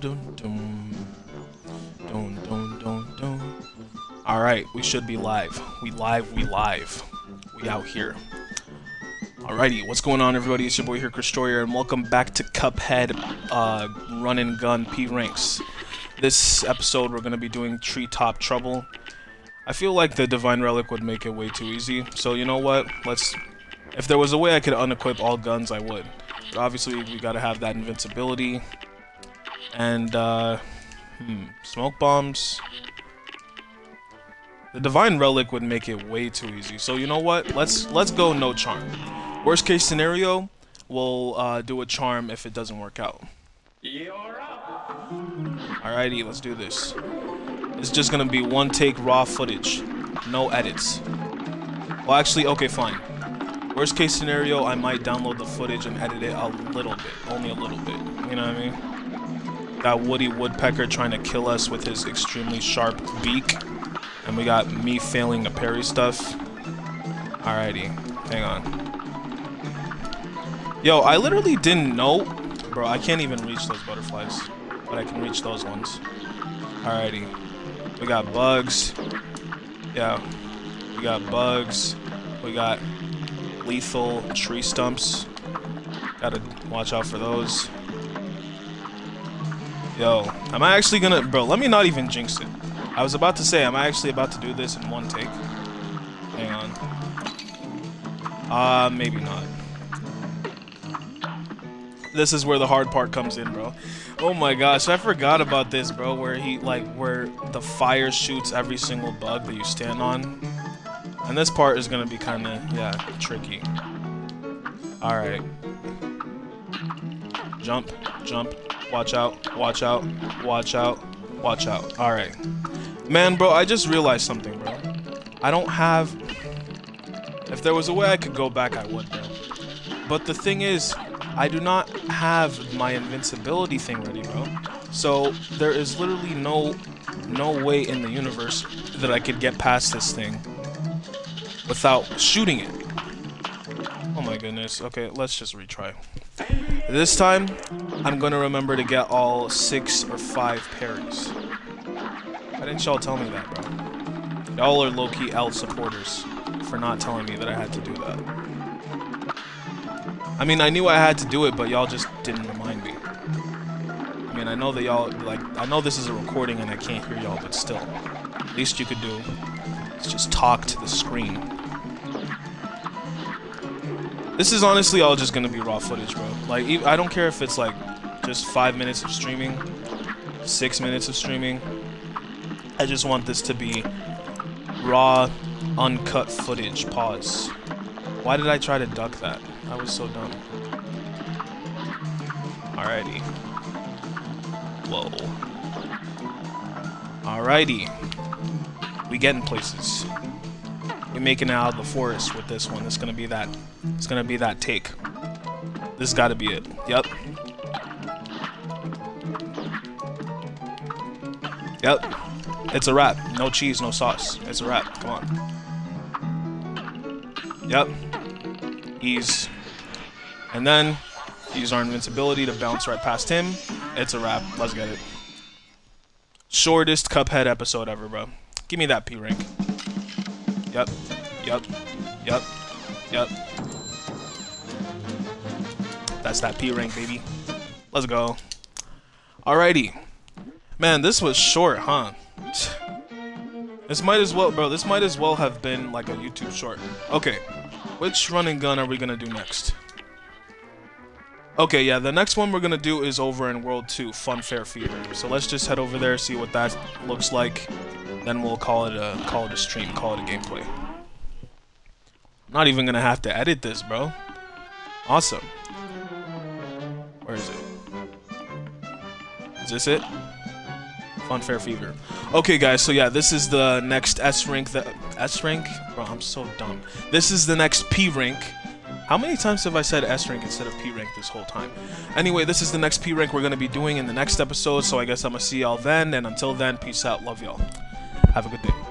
dun, dun. Dun, dun, dun. All right, we should be live. We live, we live. We out here. Alrighty, what's going on everybody? It's your boy here, Christroyer, and welcome back to Cuphead uh, Run and Gun P Ranks. This episode we're going to be doing Treetop Trouble. I feel like the Divine Relic would make it way too easy, so you know what? Let's... If there was a way I could unequip all guns, I would. But obviously, we gotta have that invincibility. And, uh... Hmm, smoke bombs... The Divine Relic would make it way too easy. So you know what? Let's let's go no charm. Worst case scenario, we'll uh, do a charm if it doesn't work out. Alrighty, let's do this. It's just gonna be one take raw footage, no edits. Well, actually, okay, fine. Worst case scenario, I might download the footage and edit it a little bit, only a little bit. You know what I mean? Got Woody Woodpecker trying to kill us with his extremely sharp beak. And we got me failing a parry stuff. Alrighty, hang on. Yo, I literally didn't know. Bro, I can't even reach those butterflies. But I can reach those ones. Alrighty. We got bugs. Yeah. We got bugs. We got lethal tree stumps. Gotta watch out for those. Yo, am I actually gonna... Bro, let me not even jinx it. I was about to say, am I actually about to do this in one take? Hang on. Uh, maybe not. This is where the hard part comes in, bro. Oh my gosh, I forgot about this, bro, where he, like, where the fire shoots every single bug that you stand on. And this part is gonna be kinda, yeah, tricky. Alright. Jump, jump, watch out, watch out, watch out, watch out. Alright. Man, bro, I just realized something, bro. I don't have... If there was a way I could go back, I would, bro. But the thing is, I do not have my invincibility thing ready, bro. So, there is literally no no way in the universe that I could get past this thing without shooting it. Oh my goodness. Okay, let's just retry. This time, I'm gonna remember to get all six or five parries. Why didn't y'all tell me that, bro? Y'all are low-key L supporters for not telling me that I had to do that. I mean, I knew I had to do it, but y'all just didn't remind me. I mean, I know that y'all, like, I know this is a recording and I can't hear y'all, but still. Least you could do is just talk to the screen. This is honestly all just gonna be raw footage, bro. Like, I don't care if it's, like, just five minutes of streaming, six minutes of streaming. I just want this to be raw, uncut footage. Pause. Why did I try to duck that? I was so dumb. Alrighty. Whoa. Alrighty. We getting places. We making it out of the forest with this one. It's gonna be that. It's gonna be that take. This gotta be it. Yep. Yep. It's a wrap. No cheese, no sauce. It's a wrap. Come on. Yep. Ease. And then, use our invincibility to bounce right past him. It's a wrap. Let's get it. Shortest Cuphead episode ever, bro. Give me that P rank. Yep. Yep. Yep. Yep. That's that P rank, baby. Let's go. Alrighty. Man, this was short, huh? This might as well, bro, this might as well have been like a YouTube short. Okay, which running gun are we gonna do next? Okay, yeah, the next one we're gonna do is over in World 2, Funfair Fever. So let's just head over there, see what that looks like. Then we'll call it a call it a stream, call it a gameplay. I'm not even gonna have to edit this, bro. Awesome. Where is it? Is this it? Funfair Fever. Okay, guys, so yeah, this is the next S rank. The S rank? Bro, I'm so dumb. This is the next P rank. How many times have I said S rank instead of P rank this whole time? Anyway, this is the next P rank we're gonna be doing in the next episode. So I guess I'm gonna see y'all then. And until then, peace out. Love y'all. Have a good day.